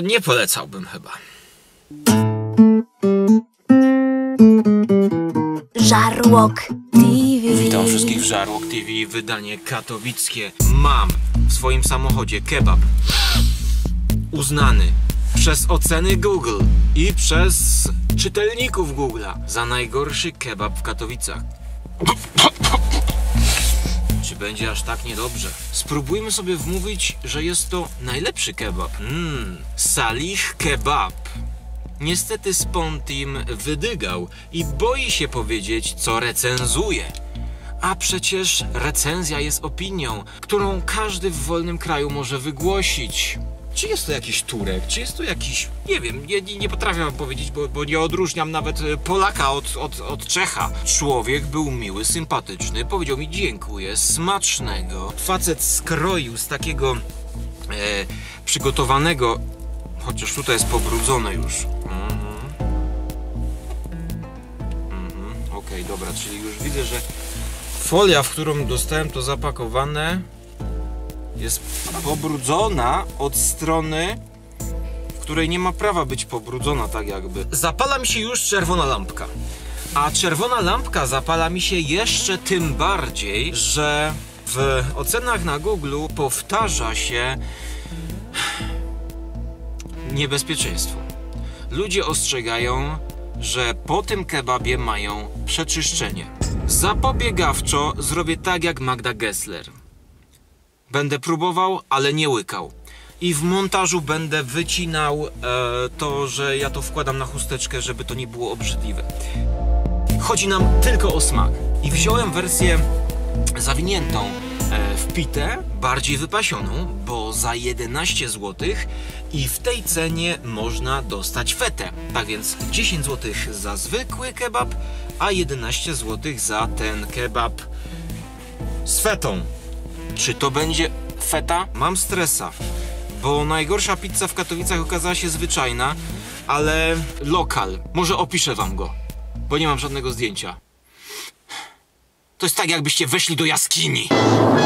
Nie polecałbym chyba. Żarłok TV. Witam wszystkich w Żarłok TV, wydanie katowickie. Mam w swoim samochodzie kebab. Uznany przez oceny Google i przez czytelników Google'a za najgorszy kebab w Katowicach. Czy będzie aż tak niedobrze? Spróbujmy sobie wmówić, że jest to najlepszy kebab. Mmm, Salih Kebab. Niestety Spontim wydygał i boi się powiedzieć, co recenzuje. A przecież recenzja jest opinią, którą każdy w wolnym kraju może wygłosić. Czy jest to jakiś Turek? Czy jest to jakiś. Nie wiem, nie, nie, nie potrafię wam powiedzieć, bo, bo nie odróżniam nawet e, Polaka od, od, od Czecha. Człowiek był miły, sympatyczny, powiedział mi dziękuję, smacznego. Facet skroił z takiego e, przygotowanego, chociaż tutaj jest pobrudzone już. Mhm. Mhm, Okej, dobra, czyli już widzę, że folia, w którą dostałem to zapakowane, jest pobrudzona od strony, w której nie ma prawa być pobrudzona, tak jakby. Zapala mi się już czerwona lampka. A czerwona lampka zapala mi się jeszcze tym bardziej, że w ocenach na Google powtarza się niebezpieczeństwo. Ludzie ostrzegają, że po tym kebabie mają przeczyszczenie. Zapobiegawczo zrobię tak jak Magda Gessler. Będę próbował, ale nie łykał. I w montażu będę wycinał e, to, że ja to wkładam na chusteczkę, żeby to nie było obrzydliwe. Chodzi nam tylko o smak. I wziąłem wersję zawiniętą e, w pitę, bardziej wypasioną, bo za 11 zł i w tej cenie można dostać fetę. Tak więc 10 zł za zwykły kebab, a 11 zł za ten kebab z fetą. Czy to będzie feta? Mam stresa, bo najgorsza pizza w Katowicach okazała się zwyczajna, ale lokal. Może opiszę wam go, bo nie mam żadnego zdjęcia. To jest tak, jakbyście weszli do jaskini.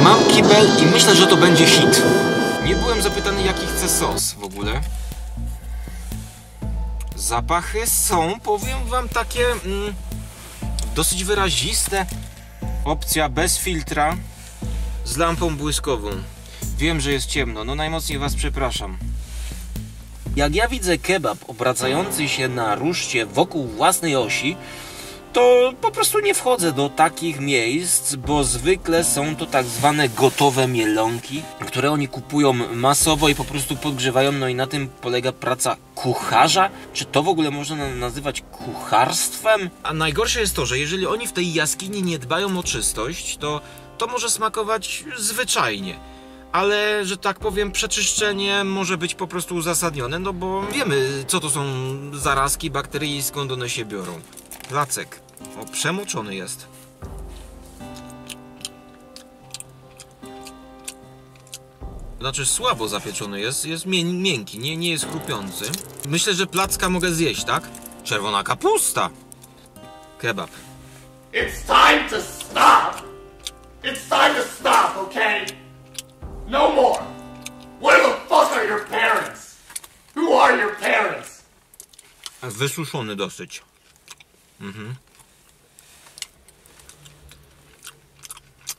Mam kibel i myślę, że to będzie hit. Nie byłem zapytany, jaki chcę sos w ogóle. Zapachy są, powiem wam, takie mm, dosyć wyraziste. Opcja bez filtra z lampą błyskową. Wiem, że jest ciemno, no najmocniej was przepraszam. Jak ja widzę kebab obracający się na ruszcie wokół własnej osi, to po prostu nie wchodzę do takich miejsc, bo zwykle są to tak zwane gotowe mielonki, które oni kupują masowo i po prostu podgrzewają, no i na tym polega praca kucharza? Czy to w ogóle można na- nazywać kucharstwem? A najgorsze jest to, że jeżeli oni w tej jaskini nie dbają o czystość, to to może smakować zwyczajnie. Ale, że tak powiem, przeczyszczenie może być po prostu uzasadnione, no bo wiemy, co to są zarazki, bakterie i skąd one się biorą. Placek. O, przemoczony jest. Znaczy słabo zapieczony jest, jest mię miękki, nie, nie jest chrupiący. Myślę, że placka mogę zjeść, tak? Czerwona kapusta. Kebab. It's time to stop! It's time to stop, okay? No more! Where the fuck are your parents? Who are your parents? Wysuszony dosyć. Mhm.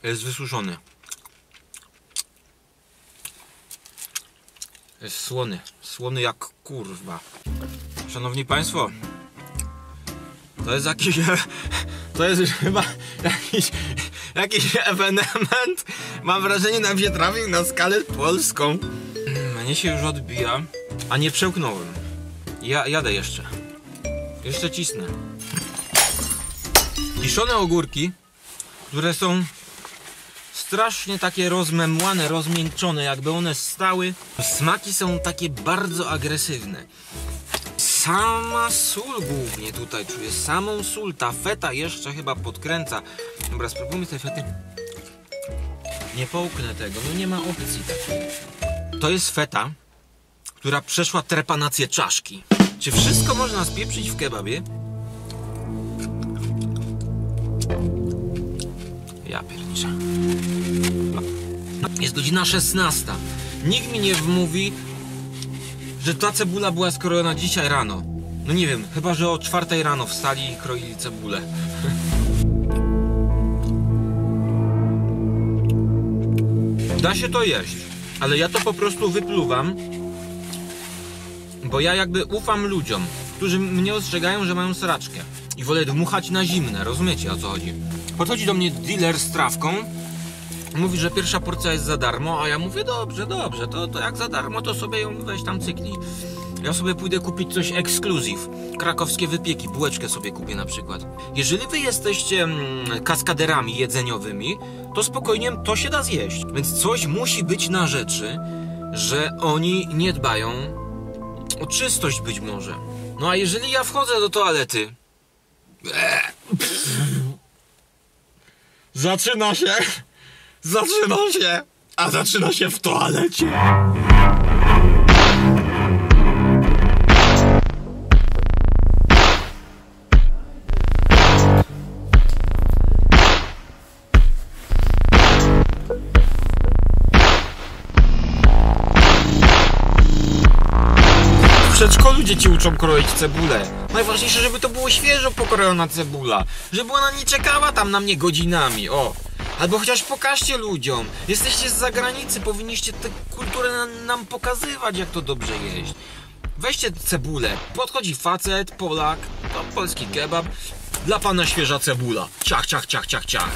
Jest wysuszony. Jest słony. Słony jak kurwa. Szanowni Państwo, to jest jakiś. To jest chyba jakiś, jakiś ewenement. Mam wrażenie, nam się trafił na skalę polską. Mnie się już odbija, a nie przełknąłem. Ja jadę jeszcze. Jeszcze cisnę. Kiszone ogórki, które są strasznie takie rozmemłane, rozmiękczone, jakby one stały. Smaki są takie bardzo agresywne. Sama sól głównie tutaj czuję, samą sól. Ta feta jeszcze chyba podkręca. Dobra, spróbujmy tej fety. Nie połknę tego, no nie ma opcji. To jest feta, która przeszła trepanację czaszki. Czy wszystko można spieprzyć w kebabie? Ja pierniczę. Jest godzina 16. Nikt mi nie wmówi, że ta cebula była skrojona dzisiaj rano. No nie wiem, chyba że o czwartej rano wstali i kroili cebulę. Da się to jeść, ale ja to po prostu wypluwam, bo ja jakby ufam ludziom, którzy mnie ostrzegają, że mają sraczkę. I wolę dmuchać na zimne, rozumiecie o co chodzi? Podchodzi do mnie dealer z trawką, mówi, że pierwsza porcja jest za darmo, a ja mówię, dobrze, dobrze, to, to jak za darmo, to sobie ją weź tam cyknij. Ja sobie pójdę kupić coś ekskluzyw. Krakowskie wypieki, bułeczkę sobie kupię na przykład. Jeżeli wy jesteście mm, kaskaderami jedzeniowymi, to spokojnie to się da zjeść. Więc coś musi być na rzeczy, że oni nie dbają o czystość być może. No a jeżeli ja wchodzę do toalety... Zaczyna się... Zaczyna się... A zaczyna się w toalecie. Przedszkolu dzieci uczą kroić cebulę. Najważniejsze, żeby to było świeżo pokrojona cebula. Żeby ona nie czekała tam na mnie godzinami, o. Albo chociaż pokażcie ludziom. Jesteście z zagranicy, powinniście tę kulturę na- nam pokazywać, jak to dobrze jeść. Weźcie cebulę. Podchodzi facet, Polak, to polski kebab. Dla pana świeża cebula. Ciach, ciach, ciach, ciach, ciach.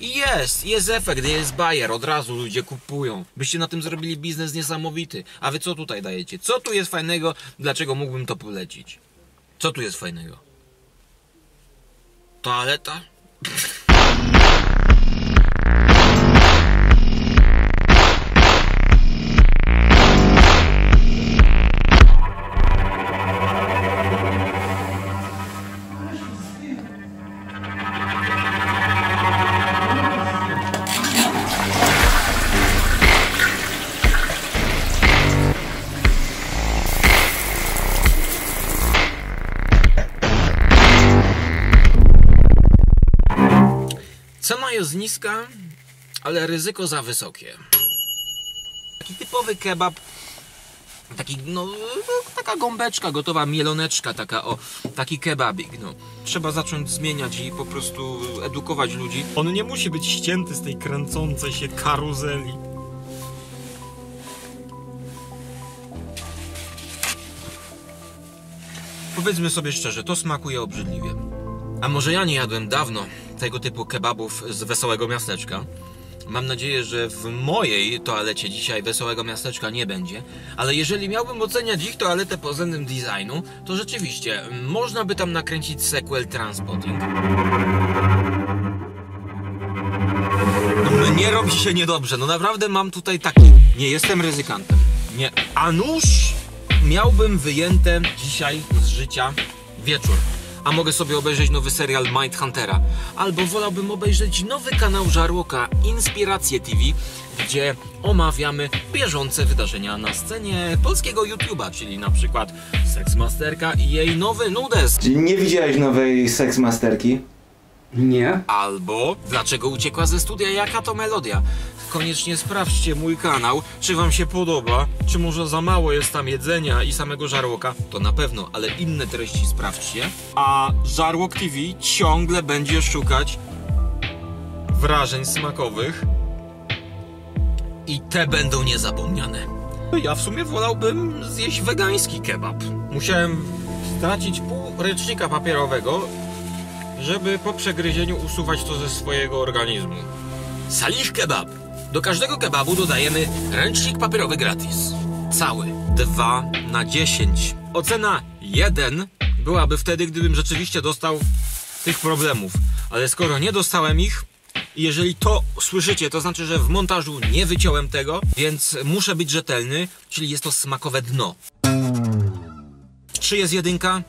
I jest, jest efekt, jest bajer, od razu ludzie kupują. Byście na tym zrobili biznes niesamowity. A wy co tutaj dajecie? Co tu jest fajnego? Dlaczego mógłbym to polecić? Co tu jest fajnego? Toaleta? niska, ale ryzyko za wysokie. Taki typowy kebab, taki no, taka gąbeczka gotowa, mieloneczka taka o, taki kebabik, no. Trzeba zacząć zmieniać i po prostu edukować ludzi. On nie musi być ścięty z tej kręcącej się karuzeli. Powiedzmy sobie szczerze, to smakuje obrzydliwie. A może ja nie jadłem dawno tego typu kebabów z wesołego miasteczka? Mam nadzieję, że w mojej toalecie dzisiaj wesołego miasteczka nie będzie, ale jeżeli miałbym oceniać ich toaletę pod względem designu, to rzeczywiście mm, można by tam nakręcić sequel Transpotting. Mnie robi się niedobrze, no naprawdę mam tutaj taki. Nie jestem ryzykantem. Nie. A nuż miałbym wyjęte dzisiaj z życia wieczór. A mogę sobie obejrzeć nowy serial Mindhuntera. Albo wolałbym obejrzeć nowy kanał Żarłoka Inspiracje TV, gdzie omawiamy bieżące wydarzenia na scenie polskiego YouTube'a, czyli na przykład Seksmasterka i jej nowy nudes. Czyli nie widziałeś nowej seksmasterki? Nie. Albo dlaczego uciekła ze studia, jaka to melodia. Koniecznie sprawdźcie mój kanał, czy wam się podoba, czy może za mało jest tam jedzenia i samego żarłoka. To na pewno, ale inne treści sprawdźcie. A Żarłok TV ciągle będzie szukać wrażeń smakowych i te będą niezapomniane. Ja w sumie wolałbym zjeść wegański kebab. Musiałem stracić pół ręcznika papierowego, żeby po przegryzieniu usuwać to ze swojego organizmu. Salih kebab. Do każdego kebabu dodajemy ręcznik papierowy gratis. Cały. 2 na 10. Ocena 1 byłaby wtedy, gdybym rzeczywiście dostał tych problemów. Ale skoro nie dostałem ich, jeżeli to słyszycie, to znaczy, że w montażu nie wyciąłem tego, więc muszę być rzetelny, czyli jest to smakowe dno. Czy jest jedynka?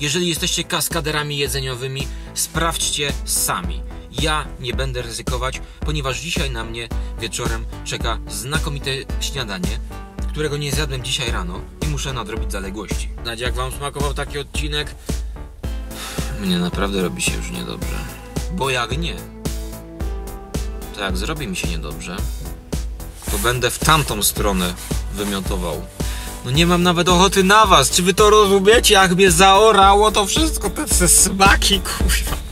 Jeżeli jesteście kaskaderami jedzeniowymi, sprawdźcie sami. Ja nie będę ryzykować, ponieważ dzisiaj na mnie wieczorem czeka znakomite śniadanie, którego nie zjadłem dzisiaj rano i muszę nadrobić zaległości. Znać jak wam smakował taki odcinek? Mnie naprawdę robi się już niedobrze. Bo jak nie, to jak zrobi mi się niedobrze, to będę w tamtą stronę wymiotował. No nie mam nawet ochoty na was. Czy wy to rozumiecie? Jak mnie zaorało to wszystko, te, smaki, kurwa.